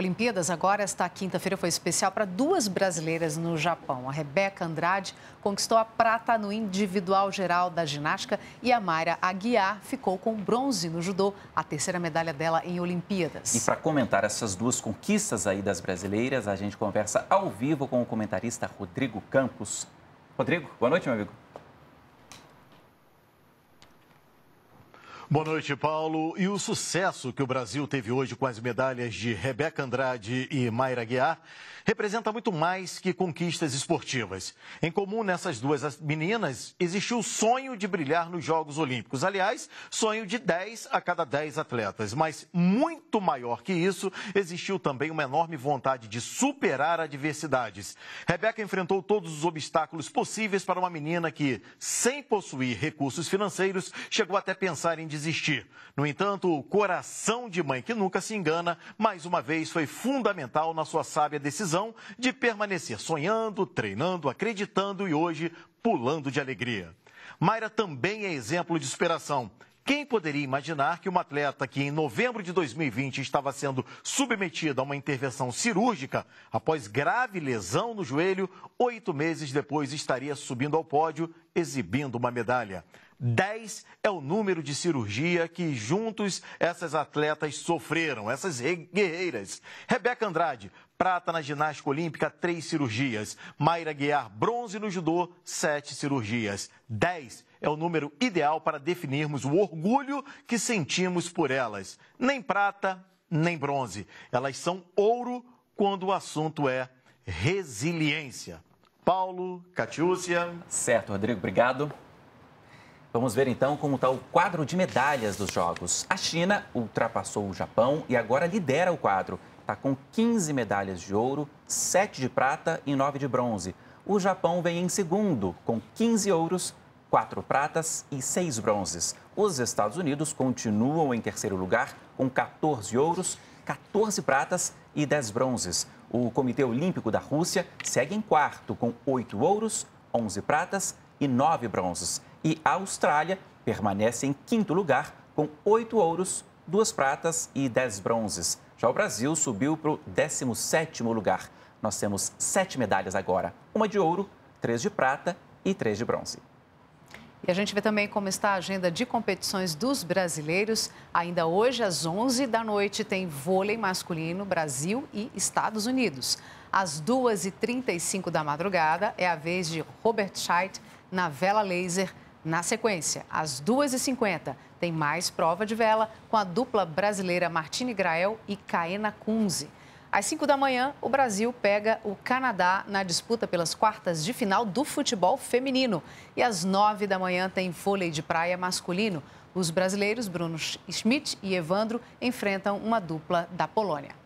Olimpíadas agora, esta quinta-feira foi especial para duas brasileiras no Japão. A Rebeca Andrade conquistou a prata no individual geral da ginástica e a Mayra Aguiar ficou com bronze no judô, a terceira medalha dela em Olimpíadas. E para comentar essas duas conquistas aí das brasileiras, a gente conversa ao vivo com o comentarista Rodrigo Campos. Rodrigo, boa noite, meu amigo. Boa noite, Paulo. E o sucesso que o Brasil teve hoje com as medalhas de Rebeca Andrade e Mayra Guiar representa muito mais que conquistas esportivas. Em comum nessas duas meninas, existiu o sonho de brilhar nos Jogos Olímpicos. Aliás, sonho de 10 a cada 10 atletas. Mas muito maior que isso, existiu também uma enorme vontade de superar adversidades. Rebeca enfrentou todos os obstáculos possíveis para uma menina que, sem possuir recursos financeiros, chegou até pensar em. No entanto, o coração de mãe que nunca se engana, mais uma vez foi fundamental na sua sábia decisão de permanecer sonhando, treinando, acreditando e hoje pulando de alegria. Mayra também é exemplo de superação. Quem poderia imaginar que uma atleta que em novembro de 2020 estava sendo submetida a uma intervenção cirúrgica após grave lesão no joelho, oito meses depois estaria subindo ao pódio exibindo uma medalha? 10 é o número de cirurgia que juntos essas atletas sofreram, essas guerreiras. Rebeca Andrade, prata na ginástica olímpica, três cirurgias. Mayra Guiar, bronze no judô, sete cirurgias. 10 é o número ideal para definirmos o orgulho que sentimos por elas. Nem prata, nem bronze. Elas são ouro quando o assunto é resiliência. Paulo, Catiúcia. Certo, Rodrigo, obrigado. Vamos ver então como está o quadro de medalhas dos Jogos. A China ultrapassou o Japão e agora lidera o quadro. Está com 15 medalhas de ouro, 7 de prata e 9 de bronze. O Japão vem em segundo, com 15 ouros, 4 pratas e 6 bronzes. Os Estados Unidos continuam em terceiro lugar, com 14 ouros, 14 pratas e 10 bronzes. O Comitê Olímpico da Rússia segue em quarto, com 8 ouros, 11 pratas e 9 bronzes. E a Austrália permanece em quinto lugar, com oito ouros, duas pratas e dez bronzes. Já o Brasil subiu para o 17 lugar. Nós temos sete medalhas agora: uma de ouro, três de prata e três de bronze. E a gente vê também como está a agenda de competições dos brasileiros. Ainda hoje, às 11 da noite, tem vôlei masculino Brasil e Estados Unidos. Às 2h35 da madrugada, é a vez de Robert Scheidt na vela laser na sequência, às 2h50, tem mais prova de vela com a dupla brasileira Martine Grael e Kaena Kunze. Às 5 da manhã, o Brasil pega o Canadá na disputa pelas quartas de final do futebol feminino. E às 9 da manhã tem vôlei de praia masculino. Os brasileiros Bruno Schmidt e Evandro enfrentam uma dupla da Polônia.